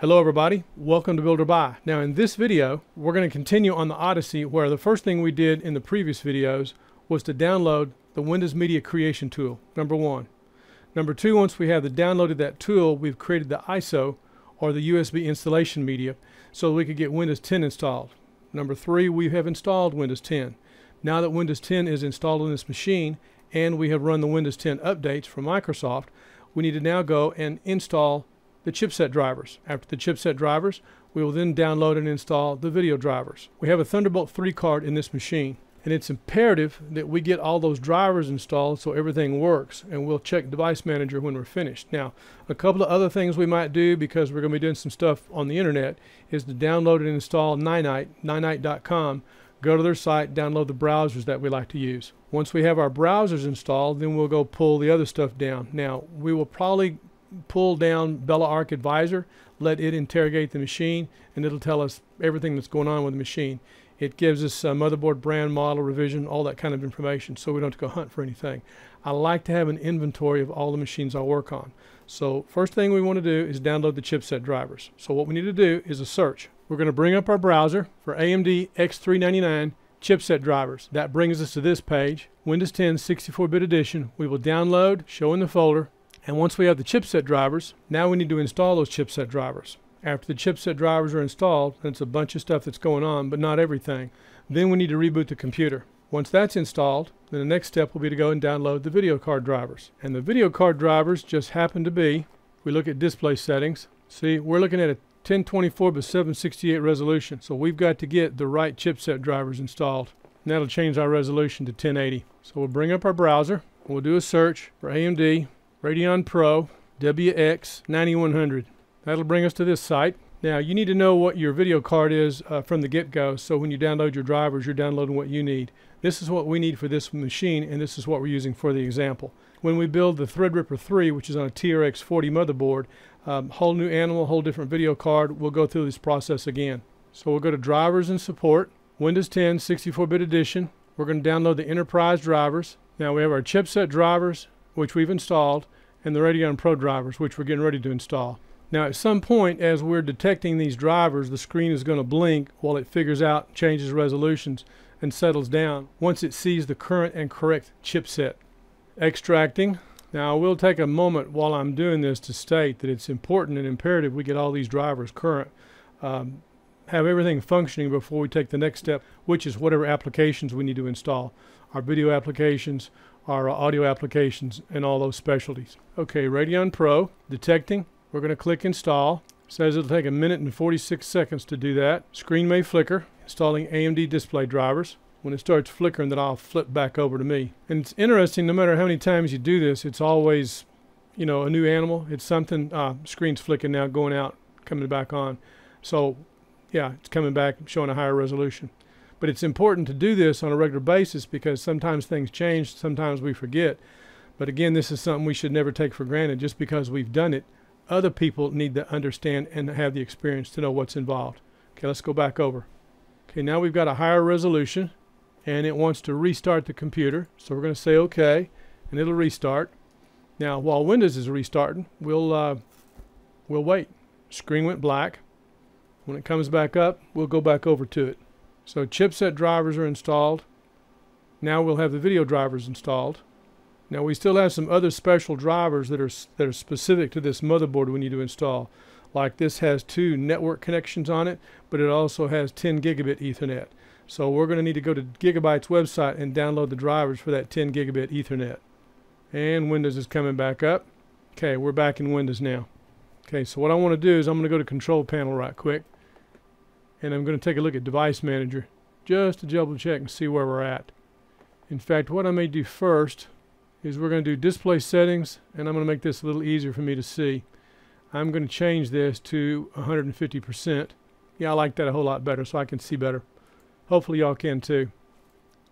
Hello everybody, welcome to Build or Buy. Now in this video, we're going to continue on the Odyssey where the first thing we did in the previous videos was to download the Windows Media Creation tool, number one. Number two, once we have the downloaded that tool, we've created the ISO or the USB installation media so we could get Windows 10 installed. Number three, we have installed Windows 10. Now that Windows 10 is installed on this machine and we have run the Windows 10 updates from Microsoft, we need to now go and install the chipset drivers. After the chipset drivers, we will then download and install the video drivers. We have a Thunderbolt 3 card in this machine, and it's imperative that we get all those drivers installed so everything works, and we'll check Device Manager when we're finished. Now, a couple of other things we might do because we're going to be doing some stuff on the internet is to download and install Ninite, ninite.com, go to their site, download the browsers that we like to use. Once we have our browsers installed, then we'll go pull the other stuff down. Now, we will probably pull down Belarc Advisor, let it interrogate the machine, and it'll tell us everything that's going on with the machine. It gives us motherboard brand, model, revision, all that kind of information, so we don't have to go hunt for anything. I like to have an inventory of all the machines I work on. So first thing we want to do is download the chipset drivers. So what we need to do is a search. We're going to bring up our browser for AMD X399 chipset drivers. That brings us to this page, Windows 10 64-bit edition. We will download, show in the folder, and once we have the chipset drivers, now we need to install those chipset drivers. After the chipset drivers are installed, and it's a bunch of stuff that's going on, but not everything, then we need to reboot the computer. Once that's installed, then the next step will be to go and download the video card drivers. And the video card drivers just happen to be, if we look at display settings, see, we're looking at a 1024 by 768 resolution. So we've got to get the right chipset drivers installed. And that'll change our resolution to 1080. So we'll bring up our browser, we'll do a search for AMD Radeon Pro WX 9100. That'll bring us to this site. Now you need to know what your video card is uh, from the get-go so when you download your drivers you're downloading what you need. This is what we need for this machine and this is what we're using for the example. When we build the Threadripper 3 which is on a TRX 40 motherboard, um, whole new animal, whole different video card, we'll go through this process again. So we'll go to drivers and support, Windows 10 64-bit edition. We're going to download the enterprise drivers. Now we have our chipset drivers, which we've installed, and the Radeon Pro drivers, which we're getting ready to install. Now at some point as we're detecting these drivers, the screen is going to blink while it figures out, changes resolutions, and settles down once it sees the current and correct chipset. Extracting. Now I will take a moment while I'm doing this to state that it's important and imperative we get all these drivers current. Um, have everything functioning before we take the next step, which is whatever applications we need to install. Our video applications, our audio applications and all those specialties. Okay, Radeon Pro, detecting. We're going to click install. says it'll take a minute and 46 seconds to do that. Screen may flicker. Installing AMD display drivers. When it starts flickering, then I'll flip back over to me. And it's interesting, no matter how many times you do this, it's always, you know, a new animal. It's something, uh, screen's flicking now, going out, coming back on. So, yeah, it's coming back, showing a higher resolution. But it's important to do this on a regular basis because sometimes things change, sometimes we forget. But again, this is something we should never take for granted just because we've done it. Other people need to understand and have the experience to know what's involved. Okay, let's go back over. Okay, now we've got a higher resolution and it wants to restart the computer. So we're going to say OK and it'll restart. Now while Windows is restarting, we'll, uh, we'll wait. Screen went black. When it comes back up, we'll go back over to it. So chipset drivers are installed. Now we'll have the video drivers installed. Now we still have some other special drivers that are that are specific to this motherboard we need to install. Like this has two network connections on it, but it also has 10 gigabit Ethernet. So we're going to need to go to Gigabyte's website and download the drivers for that 10 gigabit Ethernet. And Windows is coming back up. Okay, we're back in Windows now. Okay, so what I want to do is I'm going to go to Control Panel right quick and I'm going to take a look at Device Manager just to double check and see where we're at. In fact, what I may do first is we're going to do Display Settings, and I'm going to make this a little easier for me to see. I'm going to change this to 150%. Yeah, I like that a whole lot better so I can see better. Hopefully y'all can too.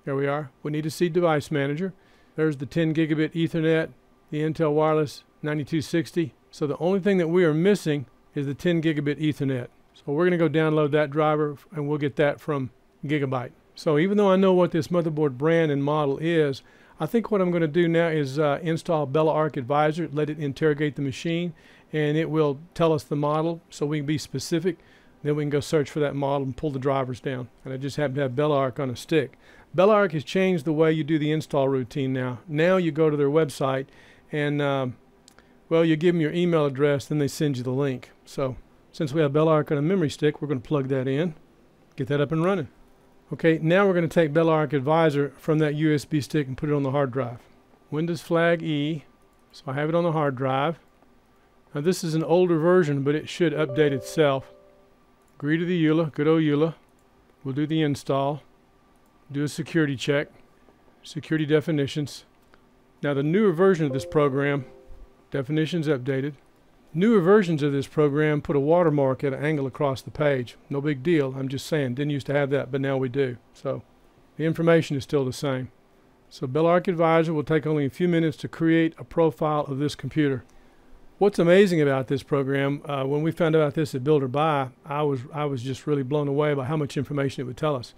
There we are. We need to see Device Manager. There's the 10 gigabit Ethernet, the Intel Wireless 9260. So the only thing that we are missing is the 10 gigabit Ethernet. So we're going to go download that driver and we'll get that from Gigabyte. So even though I know what this motherboard brand and model is, I think what I'm going to do now is uh, install Belarc Advisor, let it interrogate the machine, and it will tell us the model so we can be specific. Then we can go search for that model and pull the drivers down. And I just happen to have Belarc on a stick. Belarc has changed the way you do the install routine now. Now you go to their website and, um, well, you give them your email address, then they send you the link. So since we have Belarc on a memory stick, we're going to plug that in, get that up and running. Okay, now we're going to take Belarc Advisor from that USB stick and put it on the hard drive. Windows flag E, so I have it on the hard drive. Now this is an older version, but it should update itself. Agree to the EULA, good old EULA. We'll do the install, do a security check, security definitions. Now the newer version of this program, definitions updated. Newer versions of this program put a watermark at an angle across the page. No big deal, I'm just saying, didn't used to have that, but now we do. So the information is still the same. So Belarc Advisor will take only a few minutes to create a profile of this computer. What's amazing about this program, uh, when we found out this at Build or Buy, I was, I was just really blown away by how much information it would tell us.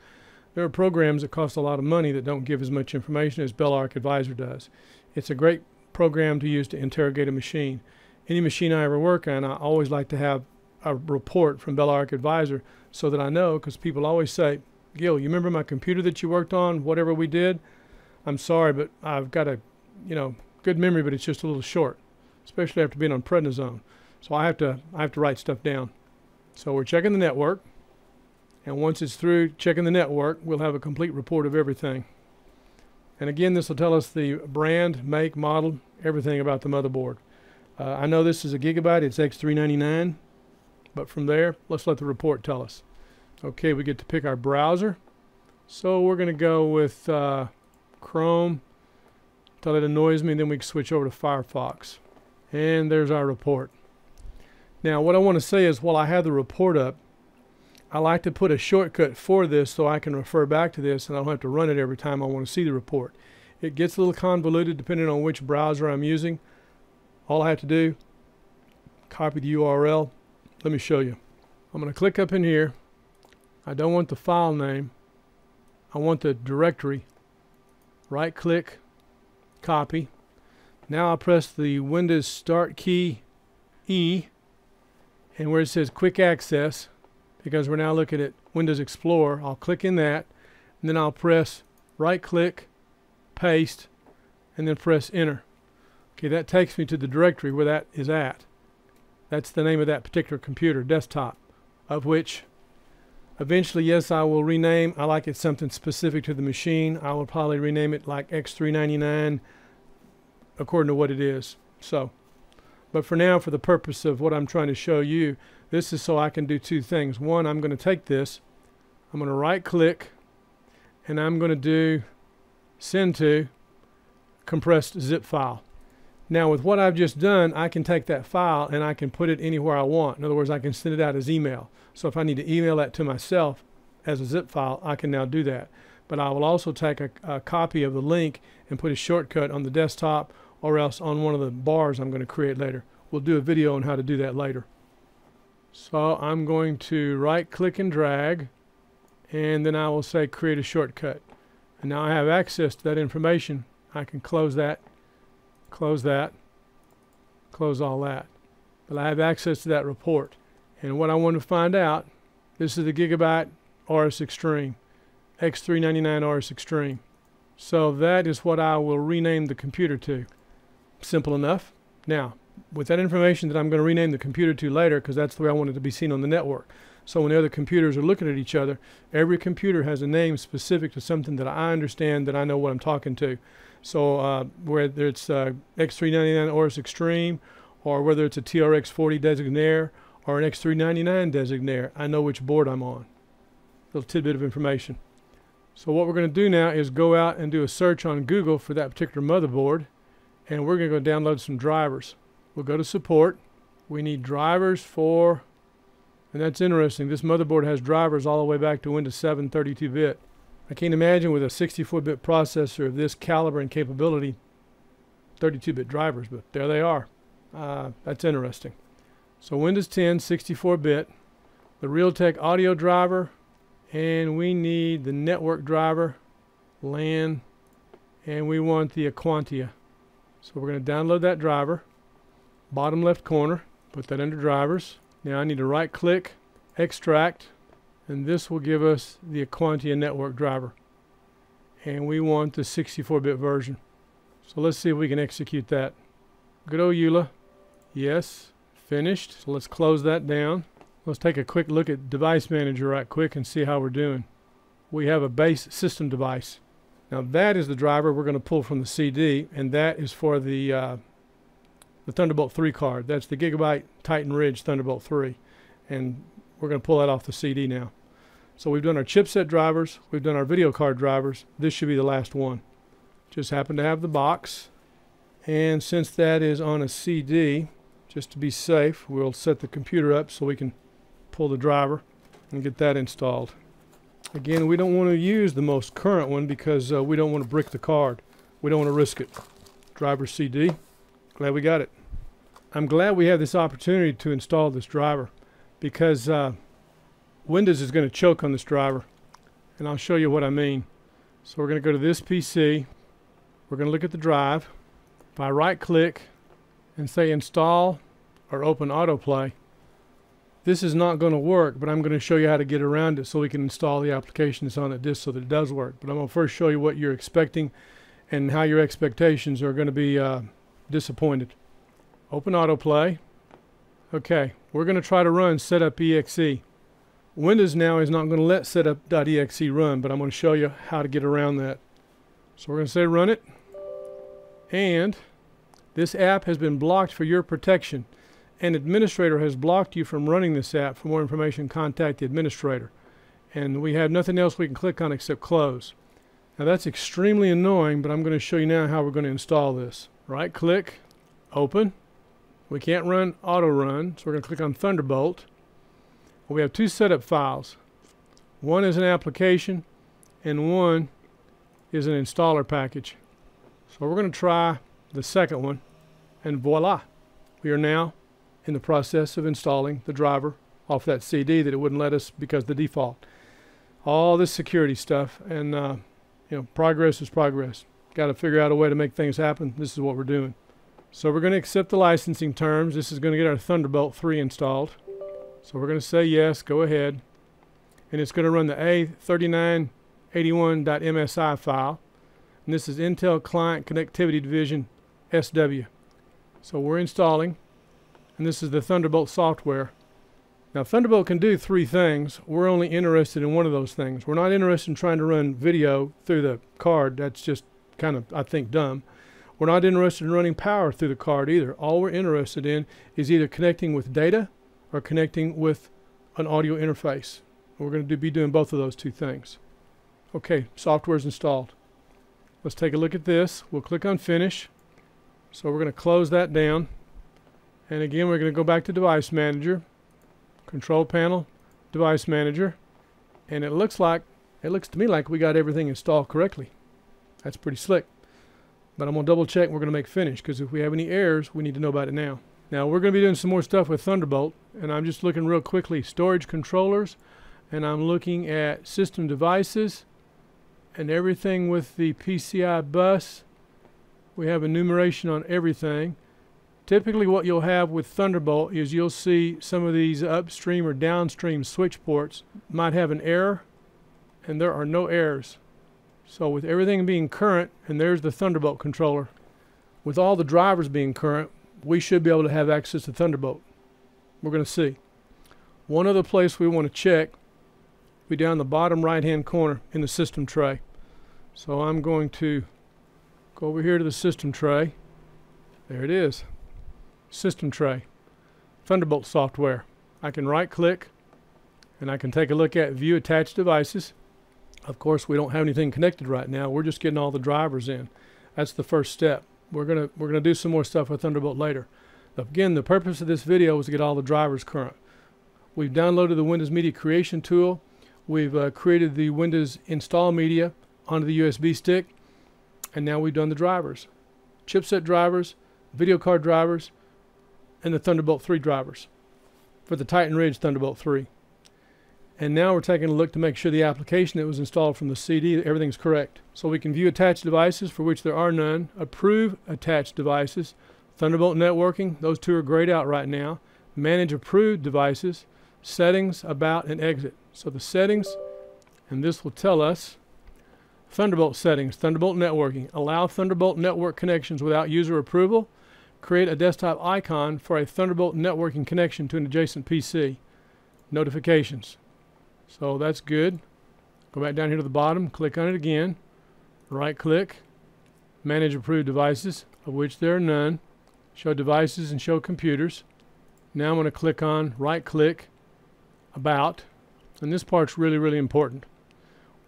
There are programs that cost a lot of money that don't give as much information as Belarc Advisor does. It's a great program to use to interrogate a machine. Any machine I ever work on, I always like to have a report from Belarc Advisor so that I know, because people always say, Gil, you remember my computer that you worked on, whatever we did? I'm sorry, but I've got a, you know, good memory, but it's just a little short, especially after being on prednisone. So I have to, I have to write stuff down. So we're checking the network, and once it's through checking the network, we'll have a complete report of everything. And again, this will tell us the brand, make, model, everything about the motherboard. Uh, I know this is a gigabyte, it's X399, but from there, let's let the report tell us. Okay, we get to pick our browser. So we're going to go with uh, Chrome until it annoys me, then we can switch over to Firefox. And there's our report. Now what I want to say is while I have the report up, I like to put a shortcut for this so I can refer back to this and I don't have to run it every time I want to see the report. It gets a little convoluted depending on which browser I'm using. All I have to do, copy the URL. Let me show you. I'm going to click up in here. I don't want the file name. I want the directory right click, copy. Now I'll press the Windows Start key E and where it says Quick Access, because we're now looking at Windows Explorer, I'll click in that and then I'll press right click, paste, and then press enter. Okay, that takes me to the directory where that is at. That's the name of that particular computer, desktop, of which Eventually, yes, I will rename. I like it something specific to the machine. I will probably rename it like X399 according to what it is. So, but for now, for the purpose of what I'm trying to show you, this is so I can do two things. One, I'm going to take this, I'm going to right click, and I'm going to do send to compressed zip file. Now with what I've just done, I can take that file and I can put it anywhere I want. In other words, I can send it out as email. So if I need to email that to myself as a zip file, I can now do that. But I will also take a, a copy of the link and put a shortcut on the desktop or else on one of the bars I'm going to create later. We'll do a video on how to do that later. So I'm going to right click and drag and then I will say create a shortcut. And now I have access to that information. I can close that close that, close all that. But I have access to that report. And what I want to find out, this is the Gigabyte Aorus Extreme, X399 Aorus Extreme. So that is what I will rename the computer to. Simple enough. Now, with that information that I'm going to rename the computer to later, because that's the way I want it to be seen on the network. So when the other computers are looking at each other, every computer has a name specific to something that I understand that I know what I'm talking to. So uh, whether it's uh, X399 Aorus Extreme or whether it's a TRX40 Designare or an X399 Designare, I know which board I'm on. Little tidbit of information. So what we're going to do now is go out and do a search on Google for that particular motherboard and we're going to go download some drivers. We'll go to support. We need drivers for, and that's interesting, this motherboard has drivers all the way back to Windows 7 32-bit. I can't imagine with a 64-bit processor of this caliber and capability, 32-bit drivers, but there they are. Uh, that's interesting. So Windows 10, 64-bit, the Realtek audio driver, and we need the network driver, LAN, and we want the Aquantia. So we're going to download that driver, bottom left corner. Put that under drivers. Now I need to right click, extract, and this will give us the Aquantia network driver. And we want the 64-bit version. So let's see if we can execute that. Good old EULA. Yes. Finished. So let's close that down. Let's take a quick look at Device Manager right quick and see how we're doing. We have a base system device. Now that is the driver we're going to pull from the CD, and that is for the uh, the Thunderbolt 3 card. That's the Gigabyte Titan Ridge Thunderbolt 3, and we're going to pull that off the CD now. So we've done our chipset drivers, we've done our video card drivers. This should be the last one. Just happen to have the box, and since that is on a CD, just to be safe, we'll set the computer up so we can pull the driver and get that installed. Again, we don't want to use the most current one because uh, we don't want to brick the card. We don't want to risk it. Driver CD. Glad we got it. I'm glad we have this opportunity to install this driver because uh, Windows is going to choke on this driver. And I'll show you what I mean. So we're going to go to this PC. We're going to look at the drive. If I right click and say install or open autoplay, this is not going to work, but I'm going to show you how to get around it so we can install the applications on the disk so that it does work. But I'm going to first show you what you're expecting and how your expectations are going to be uh, disappointed. Open autoplay. Okay, we're going to try to run setup.exe. Windows now is not going to let setup.exe run, but I'm going to show you how to get around that. So we're going to say run it. And this app has been blocked for your protection an administrator has blocked you from running this app, for more information, contact the administrator. And we have nothing else we can click on except close. Now that's extremely annoying, but I'm going to show you now how we're going to install this. Right click, open. We can't run auto run, so we're going to click on Thunderbolt. We have two setup files. One is an application, and one is an installer package. So we're going to try the second one, and voila, we are now in the process of installing the driver off that CD that it wouldn't let us because the default. All this security stuff and uh, you know progress is progress. Got to figure out a way to make things happen. This is what we're doing. So we're going to accept the licensing terms. This is going to get our Thunderbolt 3 installed. So we're going to say yes, go ahead. And it's going to run the A3981.msi file. And this is Intel Client Connectivity Division SW. So we're installing and this is the Thunderbolt software. Now Thunderbolt can do three things. We're only interested in one of those things. We're not interested in trying to run video through the card. That's just kind of, I think, dumb. We're not interested in running power through the card either. All we're interested in is either connecting with data or connecting with an audio interface. We're going to be doing both of those two things. Okay, software is installed. Let's take a look at this. We'll click on Finish. So we're going to close that down. And again, we're going to go back to Device Manager, Control Panel, Device Manager, and it looks like, it looks to me like we got everything installed correctly. That's pretty slick. But I'm going to double check and we're going to make finish because if we have any errors, we need to know about it now. Now we're going to be doing some more stuff with Thunderbolt and I'm just looking real quickly storage controllers and I'm looking at system devices and everything with the PCI bus. We have enumeration on everything. Typically what you'll have with Thunderbolt is you'll see some of these upstream or downstream switch ports might have an error and there are no errors. So with everything being current, and there's the Thunderbolt controller, with all the drivers being current, we should be able to have access to Thunderbolt. We're going to see. One other place we want to check, be down the bottom right hand corner in the system tray. So I'm going to go over here to the system tray. There it is system tray, Thunderbolt software. I can right click and I can take a look at view attached devices. Of course, we don't have anything connected right now. We're just getting all the drivers in. That's the first step. We're gonna we're gonna do some more stuff with Thunderbolt later. Again, the purpose of this video was to get all the drivers current. We've downloaded the Windows Media Creation tool. We've uh, created the Windows install media onto the USB stick, and now we've done the drivers, chipset drivers, video card drivers, and the Thunderbolt 3 drivers for the Titan Ridge Thunderbolt 3. And now we're taking a look to make sure the application that was installed from the CD, everything's correct. So we can view attached devices for which there are none, approve attached devices, Thunderbolt networking, those two are grayed out right now. manage approved devices, settings, about, and exit. So the settings, and this will tell us Thunderbolt settings, Thunderbolt networking. Allow Thunderbolt network connections without user approval. Create a desktop icon for a Thunderbolt networking connection to an adjacent PC. Notifications. So that's good. Go back down here to the bottom, click on it again. Right click, manage approved devices, of which there are none. Show devices and show computers. Now I'm going to click on right click, about, and this part's really, really important.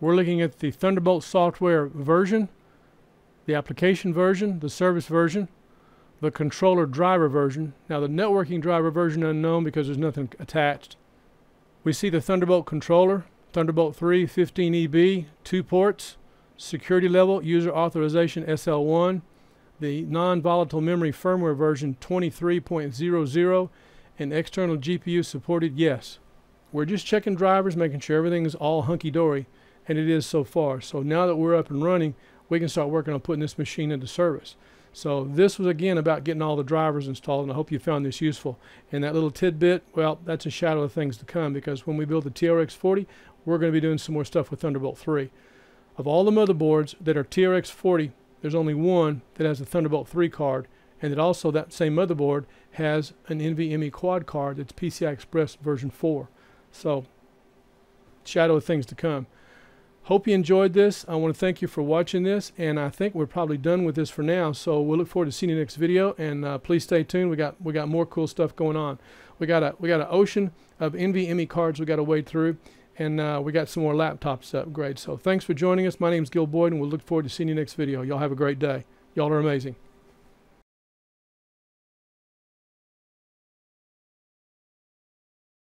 We're looking at the Thunderbolt software version, the application version, the service version, the controller driver version. Now the networking driver version unknown because there's nothing attached. We see the Thunderbolt controller, Thunderbolt 3 15EB, two ports, security level, user authorization SL1, the non-volatile memory firmware version 23.00, and external GPU supported yes. We're just checking drivers, making sure everything is all hunky-dory and it is so far. So now that we're up and running, we can start working on putting this machine into service. So this was again about getting all the drivers installed, and I hope you found this useful. And that little tidbit, well, that's a shadow of things to come because when we build the TRX 40, we're going to be doing some more stuff with Thunderbolt 3. Of all the motherboards that are TRX 40, there's only one that has a Thunderbolt 3 card, and that also that same motherboard has an NVMe quad card that's PCI Express version 4. So, shadow of things to come. Hope you enjoyed this. I want to thank you for watching this, and I think we're probably done with this for now. So we'll look forward to seeing you next video, and uh, please stay tuned. We got we got more cool stuff going on. We got a we got an ocean of NVMe cards we got to wade through, and uh, we got some more laptops to upgrade. So thanks for joining us. My name is Gil Boyd, and we'll look forward to seeing you next video. Y'all have a great day. Y'all are amazing.